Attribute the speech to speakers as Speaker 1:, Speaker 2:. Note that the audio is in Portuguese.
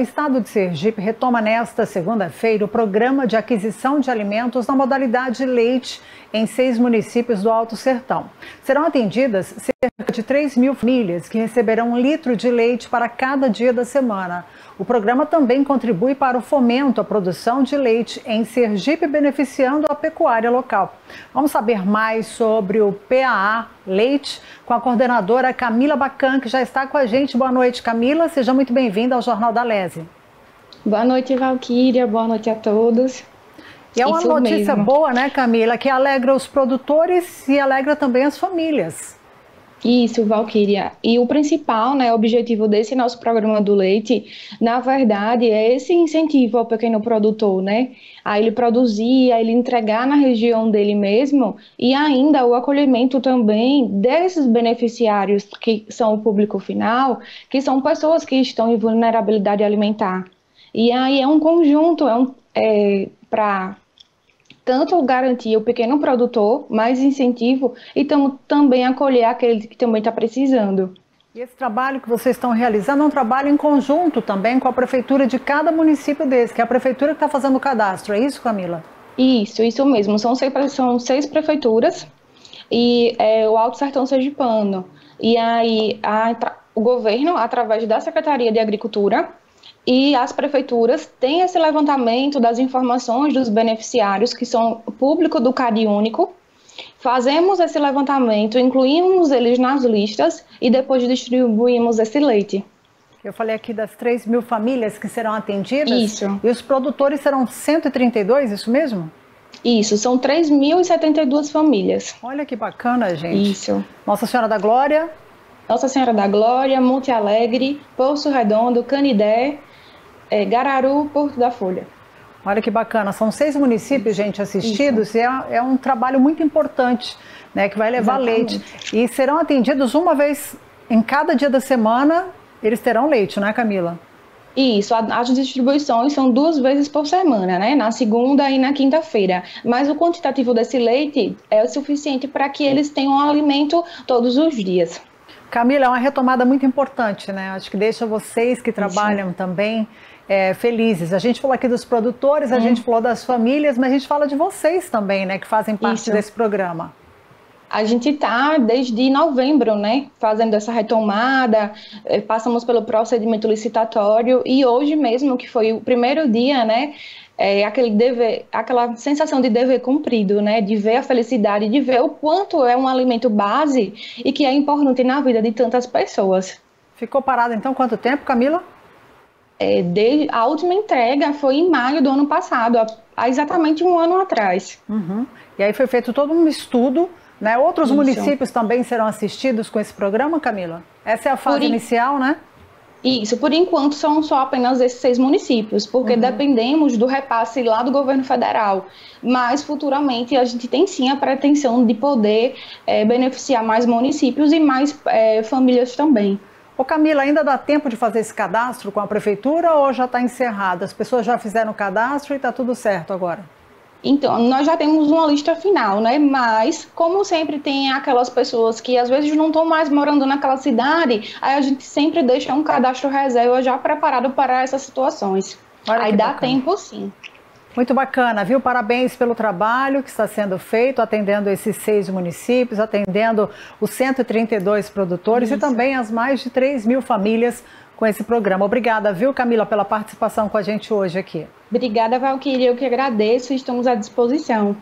Speaker 1: O estado de Sergipe retoma nesta segunda-feira o programa de aquisição de alimentos na modalidade leite em seis municípios do Alto Sertão. Serão atendidas de 3 mil famílias que receberão um litro de leite para cada dia da semana. O programa também contribui para o fomento à produção de leite em Sergipe, beneficiando a pecuária local. Vamos saber mais sobre o PAA Leite com a coordenadora Camila Bacan, que já está com a gente. Boa noite, Camila. Seja muito bem-vinda ao Jornal da Lese.
Speaker 2: Boa noite, Valquíria. Boa noite a todos.
Speaker 1: E é uma Isso notícia mesmo. boa, né, Camila, que alegra os produtores e alegra também as famílias.
Speaker 2: Isso, Valquíria. E o principal, né, objetivo desse nosso programa do leite, na verdade, é esse incentivo ao pequeno produtor, né? A ele produzir, a ele entregar na região dele mesmo e ainda o acolhimento também desses beneficiários que são o público final, que são pessoas que estão em vulnerabilidade alimentar. E aí é um conjunto, é um, é, para tanto garantir o pequeno produtor mais incentivo e tam, também acolher aquele que também está precisando.
Speaker 1: E esse trabalho que vocês estão realizando é um trabalho em conjunto também com a prefeitura de cada município desse, que é a prefeitura que está fazendo o cadastro, é isso, Camila?
Speaker 2: Isso, isso mesmo. São seis, são seis prefeituras e é, o Alto Sertão Sergipano. E aí a, o governo, através da Secretaria de Agricultura, e as prefeituras têm esse levantamento das informações dos beneficiários, que são público do CAD único. Fazemos esse levantamento, incluímos eles nas listas e depois distribuímos esse leite.
Speaker 1: Eu falei aqui das 3 mil famílias que serão atendidas.
Speaker 2: Isso.
Speaker 1: E os produtores serão 132, isso mesmo?
Speaker 2: Isso, são 3.072 famílias.
Speaker 1: Olha que bacana, gente.
Speaker 2: Isso.
Speaker 1: Nossa Senhora da Glória.
Speaker 2: Nossa Senhora da Glória, Monte Alegre, Poço Redondo, Canidé, é, Gararu, Porto da Folha.
Speaker 1: Olha que bacana, são seis municípios, gente, assistidos, e é, é, um trabalho muito importante, né, que vai levar Exatamente. leite. E serão atendidos uma vez em cada dia da semana, eles terão leite, né, Camila?
Speaker 2: Isso, as distribuições são duas vezes por semana, né? Na segunda e na quinta-feira. Mas o quantitativo desse leite é o suficiente para que eles tenham alimento todos os dias.
Speaker 1: Camila, é uma retomada muito importante, né? Acho que deixa vocês que trabalham Isso. também é, felizes. A gente falou aqui dos produtores, a uhum. gente falou das famílias, mas a gente fala de vocês também, né, que fazem parte Isso. desse programa.
Speaker 2: A gente está desde novembro, né, fazendo essa retomada, é, passamos pelo procedimento licitatório e hoje mesmo, que foi o primeiro dia, né, é, aquele dever, aquela sensação de dever cumprido, né, de ver a felicidade, de ver o quanto é um alimento base e que é importante na vida de tantas pessoas.
Speaker 1: Ficou parado então quanto tempo, Camila?
Speaker 2: é, de, a última entrega foi em maio do ano passado, há, há exatamente um ano atrás.
Speaker 1: Uhum. E aí foi feito todo um estudo, né? Outros Isso. municípios também serão assistidos com esse programa, Camila? Essa é a fase inicial, né?
Speaker 2: Isso, por enquanto são só apenas esses seis municípios, porque uhum. dependemos do repasse lá do governo federal. Mas futuramente a gente tem sim a pretensão de poder é, beneficiar mais municípios e mais é, famílias também.
Speaker 1: Ô Camila, ainda dá tempo de fazer esse cadastro com a prefeitura ou já está encerrado? As pessoas já fizeram o cadastro e está tudo certo agora?
Speaker 2: Então, nós já temos uma lista final, né? Mas, como sempre tem aquelas pessoas que às vezes não estão mais morando naquela cidade, aí a gente sempre deixa um cadastro reserva já preparado para essas situações. Olha aí dá bacana. tempo sim.
Speaker 1: Muito bacana, viu? Parabéns pelo trabalho que está sendo feito, atendendo esses seis municípios, atendendo os 132 produtores Isso. e também as mais de 3 mil famílias com esse programa. Obrigada, viu, Camila, pela participação com a gente hoje aqui.
Speaker 2: Obrigada, Valquíria. Eu que agradeço estamos à disposição.